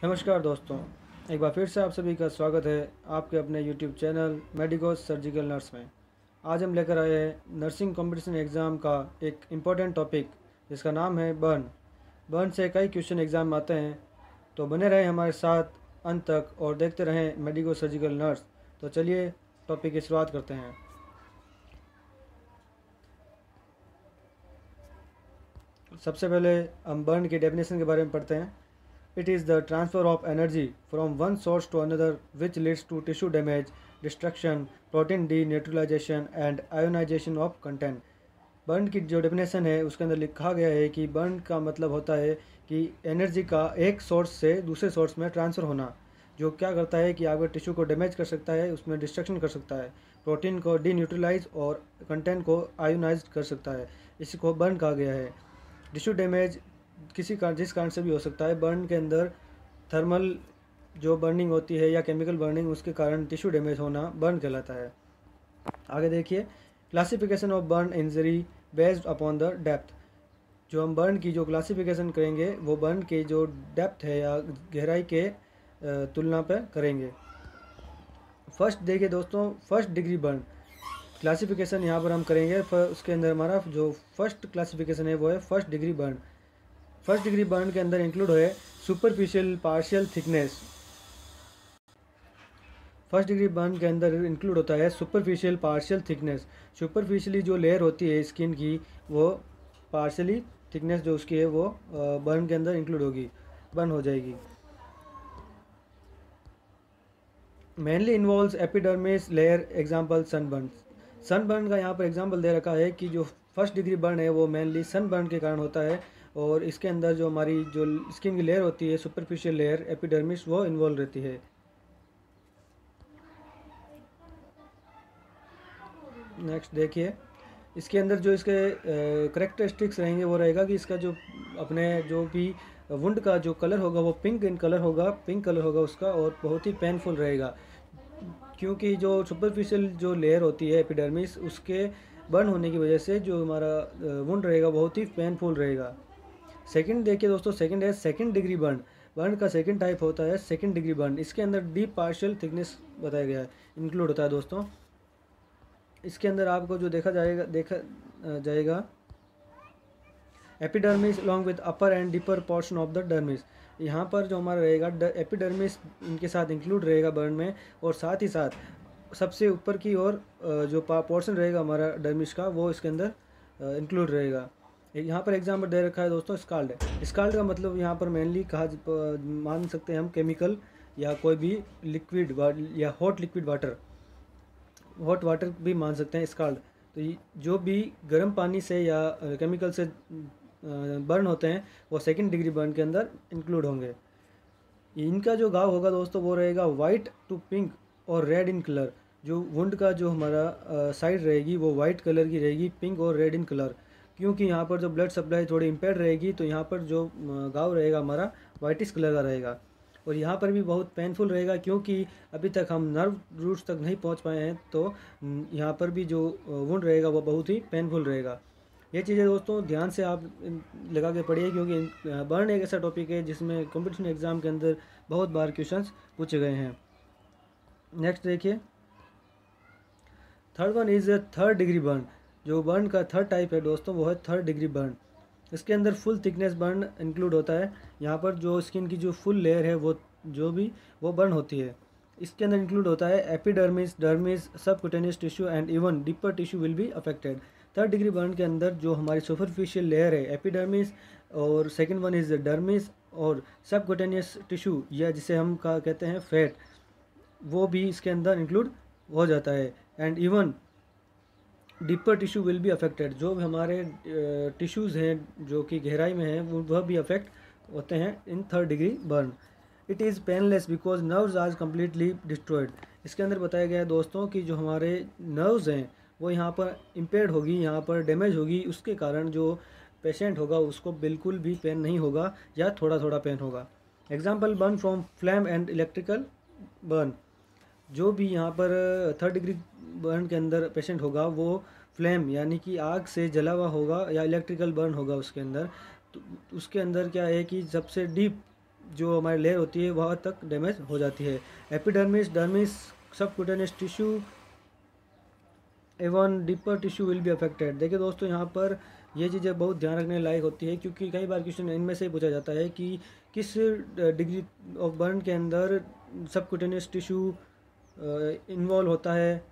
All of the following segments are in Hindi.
नमस्कार दोस्तों, एक बार फिर से आप सभी का स्वागत है आपके अपने YouTube channel Medicos Surgical Nurse में। आज हम लेकर आए हैं नर्सिंग कंपटीशन एग्ज़ाम का एक इंपॉर्टेंट टॉपिक जिसका नाम है बर्न बर्न से कई क्वेश्चन एग्ज़ाम आते हैं तो बने रहें हमारे साथ अंत तक और देखते रहें मेडिको सर्जिकल नर्स तो चलिए टॉपिक की शुरुआत करते हैं। सबसे पहले हम बर्न की डेफिनेशन के बारे में पढ़ते हैं। It is the transfer of energy from one source to another which leads to tissue damage, destruction, protein denaturalization and ionization of content. Burn की जो डेफिनेशन है उसके अंदर लिखा गया है कि बर्न का मतलब होता है कि एनर्जी का एक सोर्स से दूसरे सोर्स में ट्रांसफ़र होना जो क्या करता है कि आपके टिश्यू को डैमेज कर सकता है उसमें डिस्ट्रक्शन कर सकता है प्रोटीन को डी न्यूट्रलाइज और कंटेंट को आयोनाइज कर सकता है इसी को बर्न कहा गया है टिश्यू डैमेज किसी कारण, जिस कारण से भी हो सकता है बर्न के अंदर थर्मल जो बर्निंग होती है या केमिकल बर्निंग उसके कारण टिश्यू डैमेज होना बर्न कहलाता है। आगे देखिए classification of burn injury based upon the depth जो हम बर्न की जो क्लासिफिकेशन करेंगे, वो बर्न के जो डेप्थ है या गहराई के तुलना पर करेंगे। फ़र्स्ट देखिए दोस्तों फ़र्स्ट डिग्री बर्न क्लासिफिकेशन यहाँ पर हम करेंगे उसके अंदर हमारा जो फ़र्स्ट क्लासिफिकेशन है, वो है first degree burn first degree burn के अंदर इंक्लूड है superficial partial thickness first degree burn के अंदर इंक्लूड होता है सुपरफिशियल पार्शियल थिकनेस सुपरफिशियली जो लेयर होती है स्किन की, वो पार्शियली थिकनेस जो उसकी है, वो बर्न के अंदर इंक्लूड होगी, बर्न हो जाएगी. Mainly involve epidermis layer example sunburn sunburn का यहाँ पर एग्ज़ाम्पल दे रखा है कि जो फ़र्स्ट डिग्री बर्न है, वो मेनली सनबर्न के कारण होता है. और इसके अंदर जो हमारी जो स्किन की लेयर होती है सुपरफिशियल लेयर एपिडर्मिस वो इन्वॉल्व रहती है। नेक्स्ट देखिए, इसके अंदर जो इसके करेक्टरिस्टिक्स रहेंगे, वो रहेगा कि इसका जो अपने जो भी वुंड का जो कलर होगा, वो पिंक इन कलर होगा पिंक कलर होगा उसका और बहुत ही पेनफुल रहेगा। क्योंकि जो सुपरफिशियल जो लेयर होती है एपिडर्मिस उसके बर्न होने की वजह से जो हमारा वुंड रहेगा, बहुत ही पेनफुल रहेगा। सेकंड देखिए दोस्तों, सेकंड है, सेकंड डिग्री बर्न। बर्न का सेकंड टाइप होता है सेकंड डिग्री बर्न। इसके अंदर डीप पार्शियल थिकनेस बताया गया है इंक्लूड होता है दोस्तों। इसके अंदर आपको जो देखा जाएगा देखा जाएगा epidermis long with upper and deeper portion of the dermis यहाँ पर जो हमारा रहेगा एपिडर्मिस इनके साथ इंक्लूड रहेगा बर्न में, और साथ ही साथ सबसे ऊपर की ओर जो पोर्शन रहेगा हमारा डर्मिस का, वो इसके अंदर इंक्लूड रहेगा। यहाँ पर एग्ज़ाम्पल दे रखा है दोस्तों स्काल्ड स्काल्ड का मतलब यहाँ पर मेनली कहा मान सकते हैं हम केमिकल या कोई भी लिक्विड या hot liquid water hot water भी मान सकते हैं स्काल्ड तो जो भी गर्म पानी से या केमिकल से बर्न होते हैं, वो सेकेंड डिग्री बर्न के अंदर इंक्लूड होंगे। इनका जो घाव होगा दोस्तों, वो रहेगा वाइट टू पिंक और रेड इन कलर जो वुंड का जो हमारा साइड रहेगी, वो वाइट कलर की रहेगी पिंक और रेड इन कलर क्योंकि यहाँ पर जो ब्लड सप्लाई थोड़ी इम्पेयर रहेगी तो यहाँ पर जो गाँव रहेगा हमारा वाइटिस कलर का रहेगा। और यहाँ पर भी बहुत पेनफुल रहेगा क्योंकि अभी तक हम नर्व रूट्स तक नहीं पहुँच पाए हैं तो यहाँ पर भी जो वुंड रहेगा वो बहुत ही पेनफुल रहेगा। ये चीज़ें दोस्तों ध्यान से आप लगा के पढ़िए क्योंकि बर्न एक ऐसा टॉपिक है जिसमें कंपटीशन एग्ज़ाम के अंदर बहुत बार क्वेश्चंस पूछे गए हैं। नेक्स्ट देखिए। Third one is a third degree burn जो बर्न का थर्ड टाइप है दोस्तों, वो है थर्ड डिग्री बर्न इसके अंदर फुल थिकनेस बर्न इंक्लूड होता है। यहाँ पर जो स्किन की जो फुल लेयर है, वो, जो भी, वो बर्न होती है। इसके अंदर इंक्लूड होता है epidermis dermis subcutaneous tissue and even deeper tissue will be affected third degree burn के अंदर जो हमारी सुपरफिशियल लेयर है एपिडर्मिस और सेकेंड वन इज़ डर्मिस और सबकुटेनियस टिश्यू या जिसे हम का, कहते हैं फैट वो भी इसके अंदर इंक्लूड हो जाता है। And even deeper tissue will be affected जो भी हमारे टिश्यूज़ हैं, जो कि गहराई में हैं, वो, वह भी अफेक्ट होते हैं in third degree burn it is painless because nerves are completely destroyed इसके अंदर बताया गया है दोस्तों कि जो हमारे नर्व्स हैं, वो यहाँ पर इम्पेयर्ड होगी, यहाँ पर डैमेज होगी, उसके कारण जो पेशेंट होगा, उसको बिल्कुल भी पेन नहीं होगा या थोड़ा थोड़ा पेन होगा. Example burn from flame and electrical burn जो भी यहाँ पर थर्ड डिग्री बर्न के अंदर पेशेंट होगा, वो फ्लेम यानी कि आग से जला हुआ होगा या इलेक्ट्रिकल बर्न होगा उसके अंदर। तो उसके अंदर क्या है कि सबसे डीप जो हमारी लेयर होती है, वहाँ तक डैमेज हो जाती है। Epidermis dermis subcutaneous tissue even deeper tissue will be affected देखिए दोस्तों, यहाँ पर ये चीज़ें बहुत ध्यान रखने लायक होती है, क्योंकि कई बार क्वेश्चन इनमें से ही पूछा जाता है कि किस डिग्री ऑफ़ बर्न के अंदर सबकुटेनियस टिश्यू इन्वॉल्व होता है,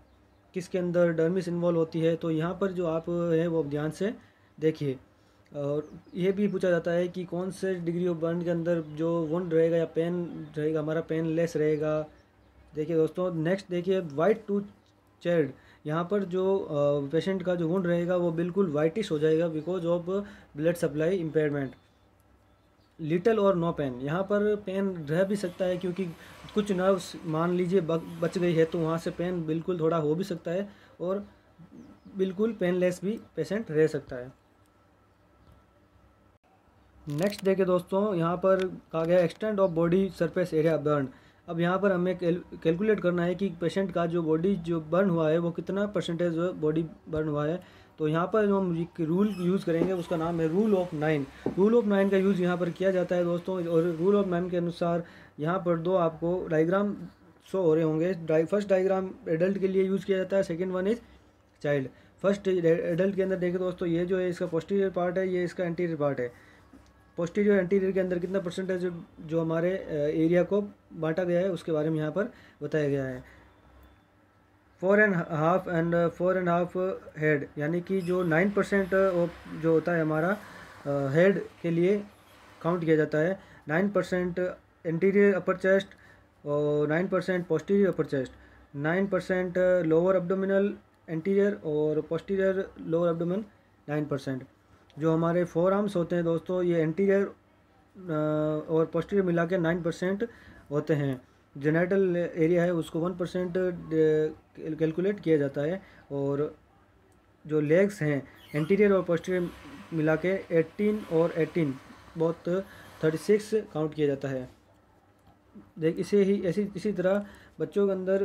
किसके अंदर डर्मिस इन्वॉल्व होती है तो यहाँ पर जो आप है वो ध्यान से देखिए। और ये भी पूछा जाता है कि कौन से डिग्री ऑफ़ बर्न के अंदर जो वुंड रहेगा या पेन रहेगा, हमारा पेन लेस रहेगा। देखिए दोस्तों नेक्स्ट देखिए वाइट टू चेड यहाँ पर जो पेशेंट का जो वुंड रहेगा वो बिल्कुल वाइटिश हो जाएगा because of blood supply impairment little और नो पेन। यहाँ पर पेन रह भी सकता है क्योंकि कुछ नर्व्स, मान लीजिए बच गई है तो वहाँ से पेन बिल्कुल थोड़ा हो भी सकता है और बिल्कुल पेनलेस भी पेशेंट रह सकता है। नेक्स्ट देखिए दोस्तों, यहाँ पर कहा गया extent of body surface area burn अब यहाँ पर हमें कैलकुलेट करना है कि पेशेंट का जो बॉडी जो बर्न हुआ है, वो कितना परसेंटेज बॉडी बर्न हुआ है। तो यहाँ पर जो हम रूल यूज़ करेंगे, उसका नाम है rule of nine rule of nine का यूज़ यहाँ पर किया जाता है दोस्तों, और रूल ऑफ़ नाइन के अनुसार यहाँ पर दो आपको डाइग्राम शो हो रहे होंगे. फ़र्स्ट डाइग्राम एडल्ट के लिए यूज़ किया जाता है second one is child first adult के अंदर देखें दोस्तों, ये जो है इसका पोस्टीरियर पार्ट है, ये इसका एंटीरियर पार्ट है. पोस्टीरियर एंटीरियर के अंदर कितना परसेंटेज जो हमारे एरिया को बांटा गया है, उसके बारे में यहाँ पर बताया गया है. Four and half and four and half head यानी कि जो नाइन परसेंट जो होता है हमारा हेड के लिए काउंट किया जाता है। Nine percent interior upper chest और nine percent posterior upper chest nine percent lower abdominal interior और posterior lower abdomen nine percent जो हमारे फोर आर्म्स होते हैं दोस्तों, ये इंटीरियर और पोस्टीरियर मिला के नाइन परसेंट होते हैं। जेनेटल एरिया है, उसको वन परसेंट कैलकुलेट किया जाता है और जो लेग्स हैं इंटीरियर और पोस्टीरियर मिला के एट्टीन और एटीन, बहुत थर्टी सिक्स काउंट किया जाता है। देख, इसे ही, ऐसी, इसी तरह बच्चों के अंदर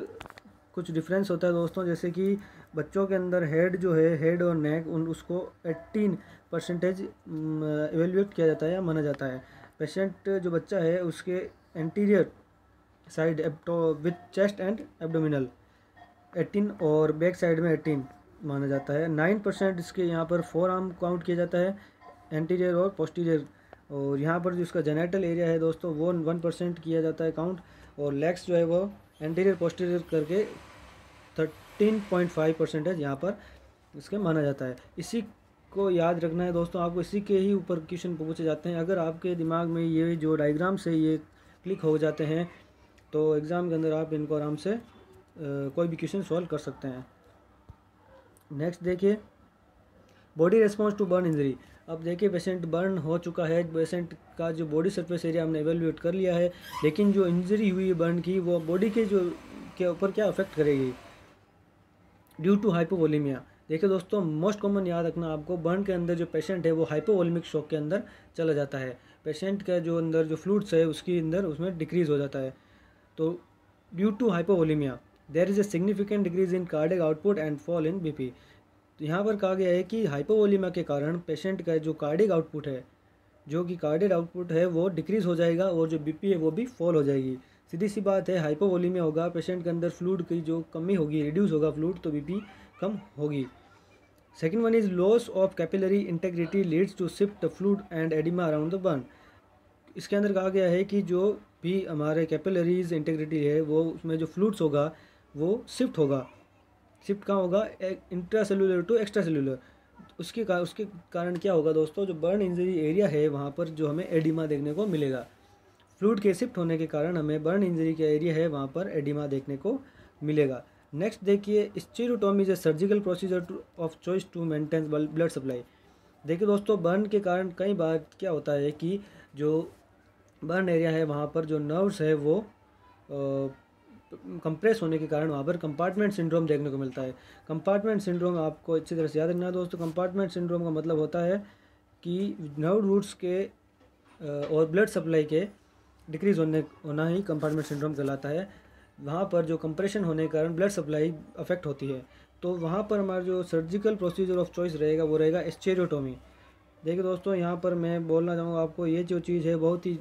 कुछ डिफरेंस होता है दोस्तों, जैसे कि बच्चों के अंदर हेड जो है हेड और नेक उन, उसको एट्टीन परसेंटेज एवेल्यूएट किया जाता है या माना जाता है। पेशेंट जो बच्चा है, उसके anterior side with chest and abdominal. Eighteen और बैक साइड में एटीन माना जाता है। नाइन परसेंट इसके यहाँ पर फोर आर्म काउंट किया जाता है, एंटीरियर और पोस्टीरियर। और यहाँ पर जो इसका जेनेटल एरिया है दोस्तों, वो वन परसेंट किया जाता है काउंट। और लेग्स जो है वो एंटीरियर पोस्टीरियर करके थर्टीन पॉइंट फाइव परसेंटेज यहाँ पर इसके माना जाता है। इसी को याद रखना है दोस्तों, आपको इसी के ही ऊपर क्वेश्चन पूछे जाते हैं। अगर आपके दिमाग में ये जो डायग्राम से ये क्लिक हो जाते हैं तो एग्ज़ाम के अंदर आप इनको आराम से कोई भी क्वेश्चन सॉल्व कर सकते हैं। नेक्स्ट देखिए body response to burn injury अब देखिए पेशेंट बर्न हो चुका है। पेशेंट का जो बॉडी सरफेस एरिया हमने एवेल्यूएट कर लिया है, लेकिन जो इंजरी हुई है बर्न की, वो बॉडी के जो, के ऊपर क्या अफेक्ट करेगी? ड्यू टू हाइपोवोलीमिया देखिए दोस्तों मोस्ट कॉमन याद रखना आपको बर्न के अंदर जो पेशेंट है, वो हाइपोवोलिमिक शॉक के अंदर चला जाता है। पेशेंट का जो अंदर जो फ्लूड्स है, उसके अंदर उसमें डिक्रीज़ हो जाता है। तो due to hypovolemia there is a significant decrease in cardiac output and fall in BP तो यहाँ पर कहा गया है कि हाइपोवोलीमिया के कारण पेशेंट का जो कार्डिक आउटपुट है, जो कि कार्डिक आउटपुट है, वो डिक्रीज़ हो जाएगा और जो बीपी है वो भी फॉल हो जाएगी। सीधी सी बात है हाइपोवोलीमिया होगा पेशेंट के अंदर फ्लूड की जो कमी होगी रिड्यूस होगा फ्लूड तो बीपी कम होगी। Second one is loss of capillary integrity leads to shift fluid and oedema around the burn इसके अंदर कहा गया है कि जो भी हमारे कैपिलरीज इंटेग्रिटी है, वो उसमें जो फ्लूड्स होगा, वो शिफ्ट होगा। शिफ्ट कहाँ होगा? Intracellular to extracellular उसके का, उसके कारण क्या होगा दोस्तों? जो बर्न इंजरी एरिया है, वहाँ पर जो हमें एडिमा देखने को मिलेगा। फ्लूड के शिफ्ट होने के कारण हमें बर्न इंजरी का एरिया है, वहाँ पर एडिमा देखने को मिलेगा। नेक्स्ट देखिए escharotomy is a surgical procedure of choice to maintain blood supply देखिए दोस्तों बर्न के कारण कई बार क्या होता है कि जो बर्न एरिया है, वहाँ पर जो नर्व्स है वो कंप्रेस होने के कारण वहाँ पर कंपार्टमेंट सिंड्रोम देखने को मिलता है। कंपार्टमेंट सिंड्रोम आपको अच्छी तरह से याद रखना है दोस्तों, कंपार्टमेंट सिंड्रोम का मतलब होता है कि नर्व रूट्स के और ब्लड सप्लाई के डिक्रीज़ होने, होना ही कंपार्टमेंट सिंड्रोम कहलाता है। वहाँ पर जो कंप्रेशन होने के कारण ब्लड सप्लाई अफेक्ट होती है। तो वहाँ पर हमारा जो सर्जिकल प्रोसीजर ऑफ़ चॉइस रहेगा, वो रहेगा स्टेरियोटोमी। देखिए दोस्तों, यहाँ पर मैं बोलना चाहूँगा आपको, ये जो चीज़ है बहुत ही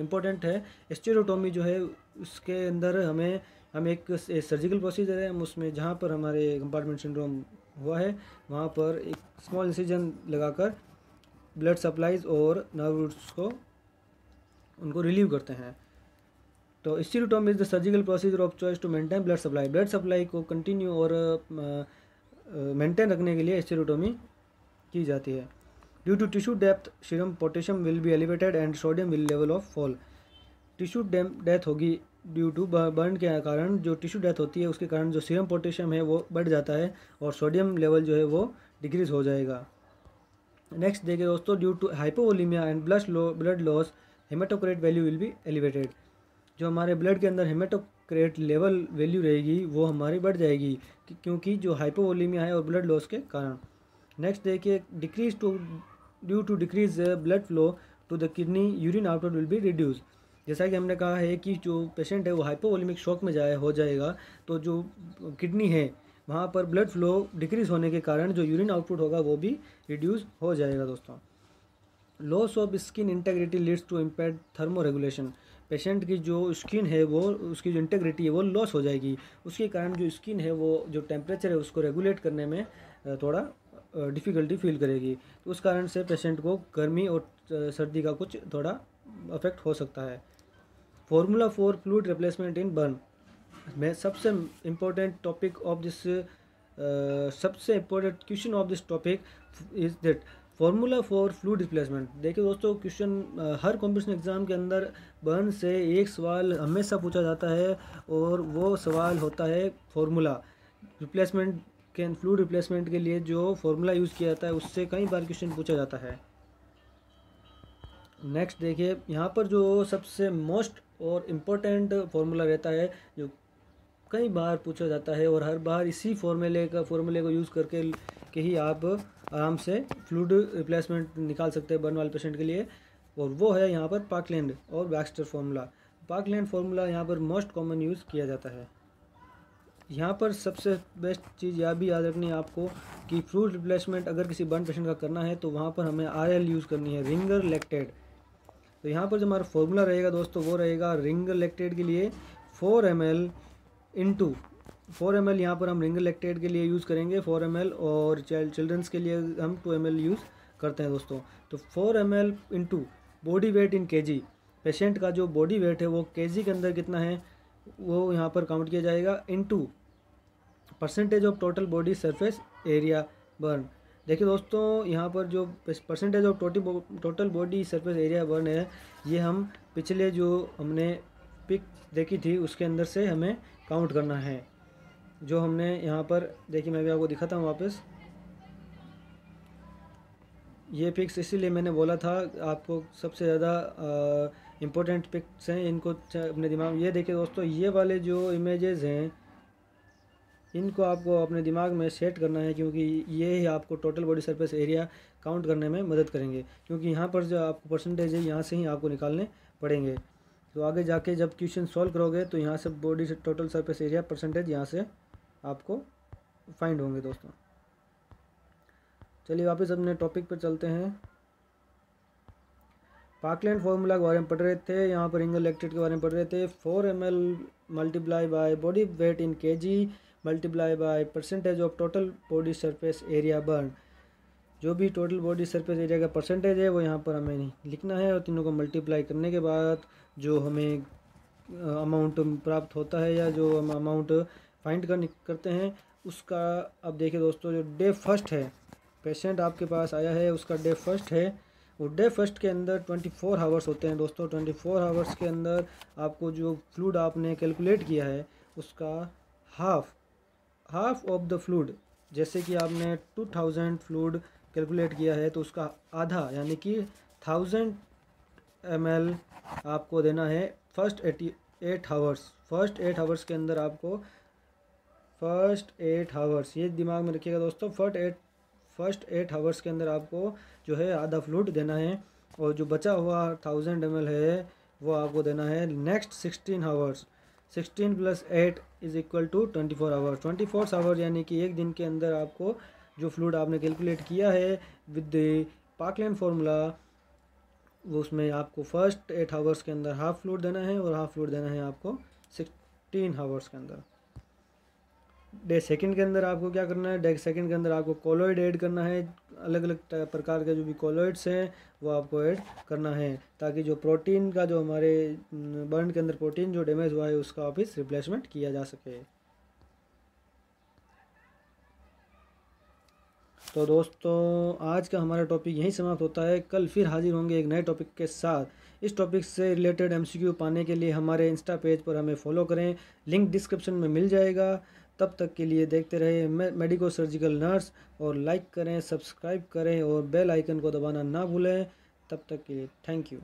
इम्पोर्टेंट है। स्टेरोटोमी जो है, उसके अंदर हमें, हम एक सर्जिकल प्रोसीजर है। हम उसमें जहाँ पर हमारे कंपार्टमेंट सिंड्रोम हुआ है, वहाँ पर एक स्मॉल इंसिजन लगाकर ब्लड सप्लाईज और नर्व रूट्स को, उनको रिलीव करते हैं। तो escharotomy is the surgical procedure of choice to maintain blood supply blood supply को कंटिन्यू और मेंटेन रखने के लिए स्टीरोटोमी की जाती है। Due to tissue depth serum potassium will be elevated and sodium will level of fall tissue death होगी ड्यू टू बर्न के कारण. जो टिश्यू डेथ होती है, उसके कारण जो सीरम पोटेशियम है, वो बढ़ जाता है और सोडियम लेवल जो है, वो डिक्रीज हो जाएगा. नेक्स्ट देखिए दोस्तों due to hypovolemia and blood low blood loss haematocrit value will be elevated जो हमारे ब्लड के अंदर हेमाटोक्रेट लेवल वैल्यू रहेगी, वो हमारी बढ़ जाएगी क्योंकि जो हाइपोवोलीमिया है और ब्लड लॉस के कारण. नेक्स्ट देखिए decrease to due to decrease blood flow to the kidney urine output will be reduce जैसा कि हमने कहा है कि जो पेशेंट है वो हाइपोवोलिमिक शॉक में जाए, हो जाएगा तो जो किडनी है, वहाँ पर ब्लड फ्लो डिक्रीज होने के कारण जो यूरिन आउटपुट होगा वो भी रिड्यूस हो जाएगा दोस्तों। Loss of skin integrity leads to impair thermoregulation patient की जो स्किन है वो, उसकी जो इंटेग्रिटी है वो लॉस हो जाएगी। उसके कारण जो स्किन है वो, जो टेम्परेचर है उसको रेगुलेट करने में थोड़ा डिफ़िकल्टी फील करेगी। तो उस कारण से पेशेंट को गर्मी और सर्दी का कुछ थोड़ा अफेक्ट हो सकता है। Formula for fluid replacement in burn मैं सबसे इम्पोर्टेंट टॉपिक ऑफ़ दिस सबसे important question of this topic is that formula for fluid replacement. देखिए दोस्तों, क्वेश्चन हर कॉम्पिटिशन एग्ज़ाम के अंदर बर्न से एक सवाल हमेशा पूछा जाता है और वो सवाल होता है फॉर्मूला। रिप्लेसमेंट के फ्लूड रिप्लेसमेंट के लिए जो फॉर्मूला यूज़ किया जाता है, उससे कई बार क्वेश्चन पूछा जाता है। नेक्स्ट देखिए, यहाँ पर जो सबसे मोस्ट और इम्पोर्टेंट फार्मूला रहता है, जो कई बार पूछा जाता है और हर बार इसी फॉर्मूले का फॉर्मूले को यूज़ करके के ही आप आराम से फ्लूड रिप्लेसमेंट निकाल सकते हैं बर्न वाले पेशेंट के लिए। और वो है यहाँ पर पार्कलैंड और बैक्स्टर फार्मूला पार्कलैंड फार्मूला यहाँ पर मोस्ट कॉमन यूज़ किया जाता है। यहाँ पर सबसे बेस्ट चीज़ यह भी याद रखनी है आपको कि फ्रूट रिप्लेसमेंट अगर किसी बर्न पेशेंट का करना है तो वहाँ पर हमें आर यूज़ करनी है रिंगर लेक्टेड तो यहाँ पर जो हमारा फॉर्मूला रहेगा दोस्तों, वो रहेगा रिंगर लेक्टेड के लिए four M L into four M L यहाँ पर हम रिंगर लेक्टेड के लिए यूज़ करेंगे फोर एम एल और चिल्ड्रंस के लिए हम टू एम एल यूज़ करते हैं दोस्तों. तो four M L into body weight in K G patient का जो बॉडी वेट है वो के जी के अंदर कितना है? वो यहाँ पर काउंट किया जाएगा into percentage of total body surface area burn देखिए दोस्तों, यहाँ पर जो percentage of total total body surface area burn है, ये हम पिछले जो हमने पिक देखी थी, उसके अंदर से हमें काउंट करना है। जो हमने यहाँ पर, देखिए मैं भी आपको दिखाता हूँ वापस। ये पिक्स इसीलिए मैंने बोला था, आपको सबसे ज़्यादा इम्पोर्टेंट पिक्स हैं, इनको अपने दिमाग ये देखिए दोस्तों, ये वाले जो इमेजेस हैं, इनको आपको अपने दिमाग में सेट करना है क्योंकि ये ही आपको total body surface area count करने में मदद करेंगे। क्योंकि यहाँ पर जो आपको परसेंटेज है, यहाँ से ही आपको निकालने पड़ेंगे। तो आगे जाके जब क्वेश्चन सॉल्व करोगे तो यहाँ से body total surface area percentage यहाँ से आपको फाइंड होंगे दोस्तों। चलिए वापस अपने टॉपिक पर चलते हैं। पार्कलैंड फार्मूला के बारे में पढ़ रहे थे, यहाँ पर इंगल इलेक्ट्रिक के बारे में पढ़ रहे थे। Four M L multiply by body weight in K G multiply by percentage of total body surface area burn जो भी टोटल बॉडी सरफेस एरिया का परसेंटेज है, वो यहाँ पर हमें लिखना है और तीनों को मल्टीप्लाई करने के बाद जो हमें अमाउंट प्राप्त होता है या जो हम अमाउंट फाइंड कर, करते हैं, उसका अब देखिए दोस्तों, जो डे फ़र्स्ट है पेशेंट आपके पास आया है, उसका डे फ़र्स्ट है। वो डे फ़र्स्ट के अंदर ट्वेंटी फोर हावर्स होते हैं दोस्तों। ट्वेंटी फोर हावर्स के अंदर आपको जो फ्लूड आपने कैलकुलेट किया है, उसका half half of the fluid जैसे कि आपने टू थाउज़ेंड फ्लूड कैलकुलेट किया है तो उसका आधा, यानी कि थाउज़ेंड एम आपको देना है first eighty eight hours first eight hours के अंदर आपको फ़र्स्ट एट हावर्स ये दिमाग में रखिएगा दोस्तों first eight first eight hours के अंदर आपको जो है आधा फ्लूट देना है और जो बचा हुआ थाउज़ेंड एम है, वो आपको देना है next sixteen hours sixteen plus eight is equal to twenty four hours twenty four hours यानी कि एक दिन के अंदर आपको जो फ्लूड आपने कैलकुलेट किया है विद द पाकलैंड फार्मूला वो उसमें आपको फ़र्स्ट एट हावर्स के अंदर हाफ़ फ्लूड देना है और हाफ़ फ्लूड देना है आपको सिक्सटीन हावर्स के अंदर. डे सेकंड के अंदर आपको क्या करना है? डे सेकंड के अंदर आपको कोलोइड ऐड करना है। अलग अलग प्रकार के जो भी कोलोइड्स हैं, वो आपको ऐड करना है। ताकि जो प्रोटीन का जो हमारे बर्न के अंदर प्रोटीन जो डैमेज हुआ है, उसका वापस रिप्लेसमेंट किया जा सके। तो दोस्तों, आज का हमारा टॉपिक यहीं समाप्त होता है। कल फिर हाजिर होंगे एक नए टॉपिक के साथ। इस टॉपिक से रिलेटेड एमसीक्यू पाने के लिए हमारे इंस्टा पेज पर हमें फॉलो करें। लिंक डिस्क्रिप्शन में मिल जाएगा। तब तक के लिए देखते रहे मेडिको सर्जिकल नर्स और लाइक करें सब्सक्राइब करें और बेल आइकन को दबाना ना भूलें। तब तक के लिए थैंक यू